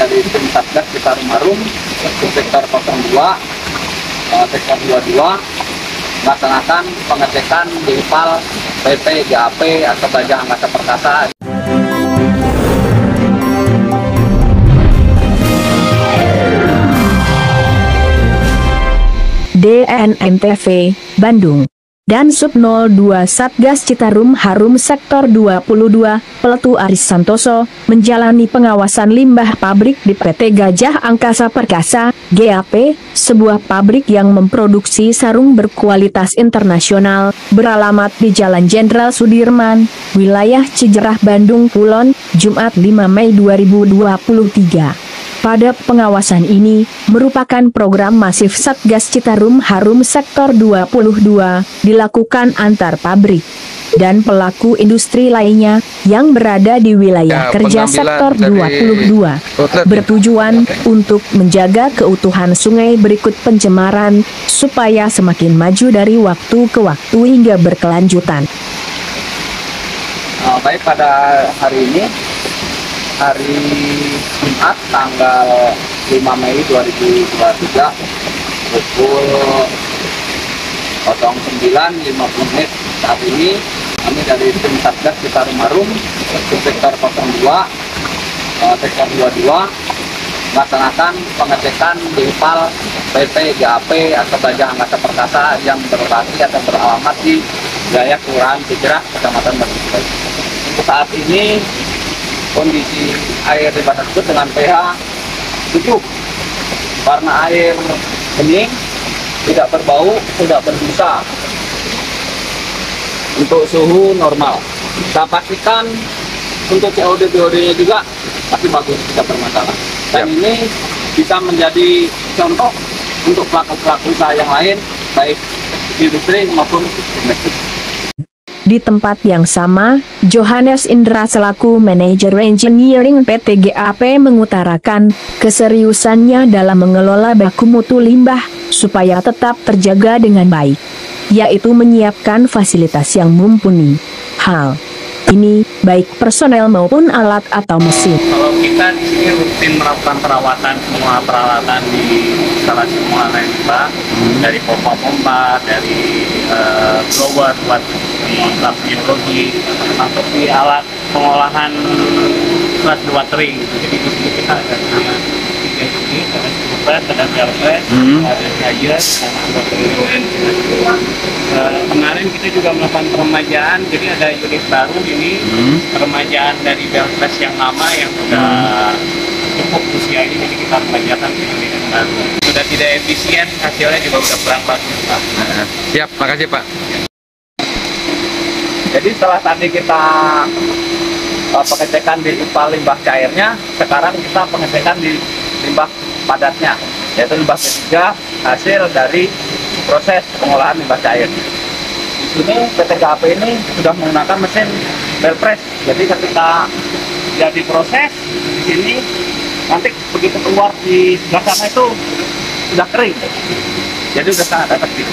dari tim Satgas Citarum Harum sektor 02 eh, sektor 22 melaksanakan pengecekan di IPAL PT GAP atau Gajah Angkasa Perkasa DNNTV, Bandung. Dan Sub 02 Satgas Citarum Harum Sektor 22, Peletu Aris Santoso, menjalani pengawasan limbah pabrik di PT Gajah Angkasa Perkasa, GAP, sebuah pabrik yang memproduksi sarung berkualitas internasional, beralamat di Jalan Jenderal Sudirman, wilayah Cijerah Bandung Kulon, Jumat 5 Mei 2023. Pada pengawasan ini, merupakan program masif Satgas Citarum Harum Sektor 22, dilakukan antar pabrik dan pelaku industri lainnya yang berada di wilayah Ya, kerja sektor dari 22 outlet. bertujuan untuk menjaga keutuhan sungai berikut pencemaran supaya semakin maju dari waktu ke waktu hingga berkelanjutan. Eh, baik pada hari ini hari Jumat tanggal 5 Mei 2023 pukul 09.50 menit. Saat ini kami dari tim Satgas Citarum Harum sektor 02 eh, sektor 22 melaksanakan pengecekan di IPAL PT GAP atau Gajah Angkasa Perkasa yang berlokasi atau beralamat di wilayah Kelurahan Cijerah, Kecamatan Batu saat ini kondisi air di batas tersebut dengan pH 7 warna air bening tidak berbau tidak berbusa. Untuk suhu normal. Kita pastikan untuk COD BOD nya juga masih bagus tidak bermasalah. Dan ini bisa menjadi contoh untuk pelaku-pelaku usaha yang lain baik industri maupun domestik Di tempat yang sama, Johannes Indra selaku manajer engineering PT GAP mengutarakan keseriusannya dalam mengelola baku mutu limbah supaya tetap terjaga dengan baik, yaitu menyiapkan fasilitas yang mumpuni. Hal ini baik personel maupun alat atau mesin. Kalau kita di sini rutin melakukan perawatan semua peralatan di instalasi pengolahan limbah dari pompa-pompa, dari eh, blower buat lab biologi, masuk di alat pengolahan flash watering. Jadi di sini kita ada tiga ada screwpress, ada gelpress, ada. Eh, kemarin kita juga melakukan peremajaan, jadi ada unit baru ini peremajaan dari belpress yang lama yang sudah cukup usia ini, jadi kita remajakan ke unit yang baru. Sudah tidak efisien, hasilnya juga sudah kurang bagus. Pak. Siap, makasih Pak. Jadi setelah tadi kita uh, pengecekan di IPAL limbah cairnya, sekarang kita pengecekan di limbah padatnya, yaitu limbah ketiga hasil dari proses pengolahan limbah cair. Di sini PT GAP ini sudah menggunakan mesin belpress, jadi ketika dia diproses di sini nanti begitu keluar di sebelah itu sudah kering, jadi sudah sangat efektif.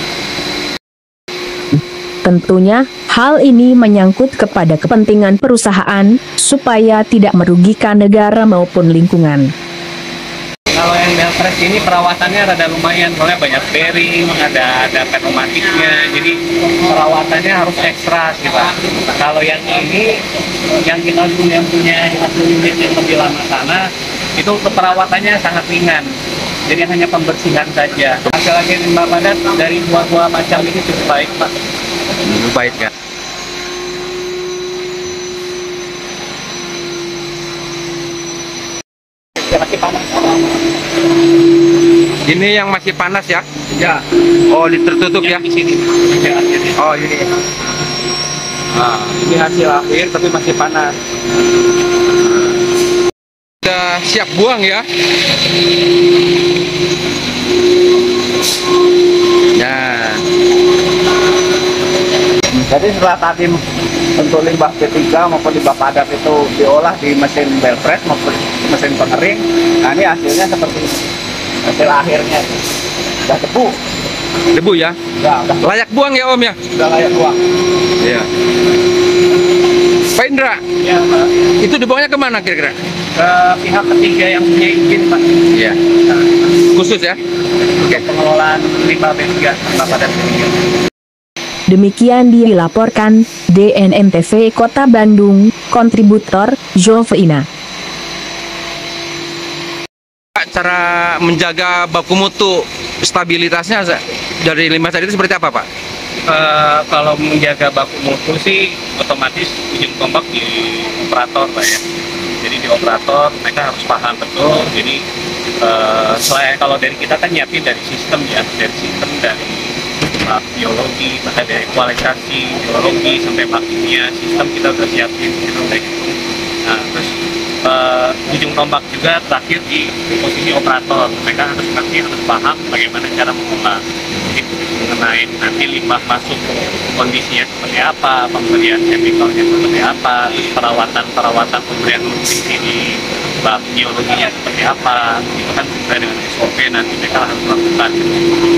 Tentunya, hal ini menyangkut kepada kepentingan perusahaan supaya tidak merugikan negara maupun lingkungan. Kalau yang belpress ini perawatannya rada lumayan, soalnya banyak bearing, ada ada pneumatiknya, jadi perawatannya harus ekstra sih Pak. Kalau yang ini, yang kita punya punya satu unit yang lebih lama sana, itu perawatannya sangat ringan. Jadi hanya pembersihan saja. Hasil lagi limbah padat dari dua-dua macam ini cukup baik Pak. Baik ya. Ini yang masih panas ya? Ya, Oh, tertutup ya? Di sini. Ya. Oh, ini. Nah, ini hasil akhir tapi masih panas. Sudah siap buang ya? Nah, Jadi setelah tadi untuk limbah ketiga maupun limbah padat itu diolah di mesin belpress maupun mesin pengering, nah ini hasilnya seperti ini. Hasil akhirnya sudah debu, debu ya? ya udah, Layak buang ya Om ya? sudah layak buang. Iya. Pak Indra, Ya, Pak. itu dibuangnya ke mana kira-kira? ke pihak ketiga yang punya izin Pak. Iya. Khusus ya. Oke. Pengelolaan limbah B3 limbah padat ini. Demikian dilaporkan DNNTV Kota Bandung, kontributor Jovina. Pak, Cara menjaga baku mutu stabilitasnya dari limbah tadi itu seperti apa Pak? Eh, kalau menjaga baku mutu sih otomatis ujung tombak di operator Pak ya. Jadi di operator mereka harus paham betul. Jadi eh, selain kalau dari kita kan nyiapin dari sistem ya, dari sistem dari uh, biologi, bahkan dari kualifikasi biologi sampai bak kimia sistem kita udah siapin gitu gitu. Nah terus eh, ujung tombak juga terakhir di posisi operator. Mereka harus ngerti, harus paham bagaimana cara mengolah mengenai nanti limbah masuk kondisinya seperti apa, pemberian chemicalnya seperti apa, terus perawatan-perawatan pemberian nutrisi di bab biologinya seperti apa, itu kan sesuai dengan SOP nanti mereka harus lakukan. Kalau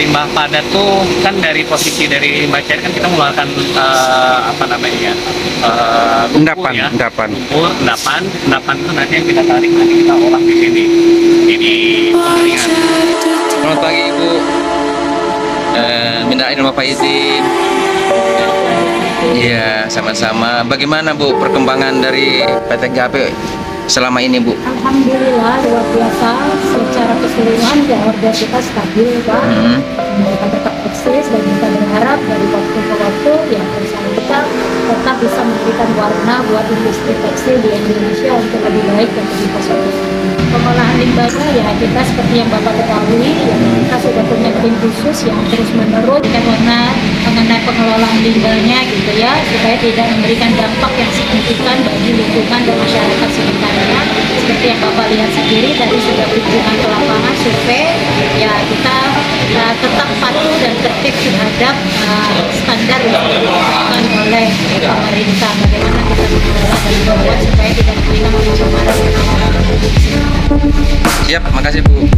limbah padat tuh kan dari posisi dari limbah cair kan kita mengeluarkan eh, apa namanya lumpur Endapan, ya, endapan. lumpur, endapan, endapan itu nanti yang kita tarik nanti kita olah di sini, ini pengeringan. Selamat pagi Ibu. Eh, minta izin Bapak izin. Iya, sama-sama. Bagaimana Bu perkembangan dari PT GAP selama ini Bu? Alhamdulillah luar biasa secara keseluruhan ya order kita stabil Pak Hmm. mereka tetap eksis dan kita berharap dari waktu ke waktu ya perusahaan kita tetap bisa memberikan warna buat industri tekstil di Indonesia untuk lebih baik dan lebih positif pengolahan limbahnya ya kita seperti yang Bapak ketahui ya kita sudah punya tim khusus yang terus menerus warna mengenai pengelolaan limbahnya gitu ya supaya tidak memberikan dampak yang signifikan bagi lingkungan dan masyarakat sekitarnya. Seperti yang Bapak lihat sendiri tadi sudah kunjungan ke lapangan survei ya kita uh, tetap patuh dan tertib terhadap uh, standar yang ditetapkan oleh pemerintah. Bagaimana kita mengelola dan membuat supaya tidak memberikan pencemaran Siap, makasih Bu.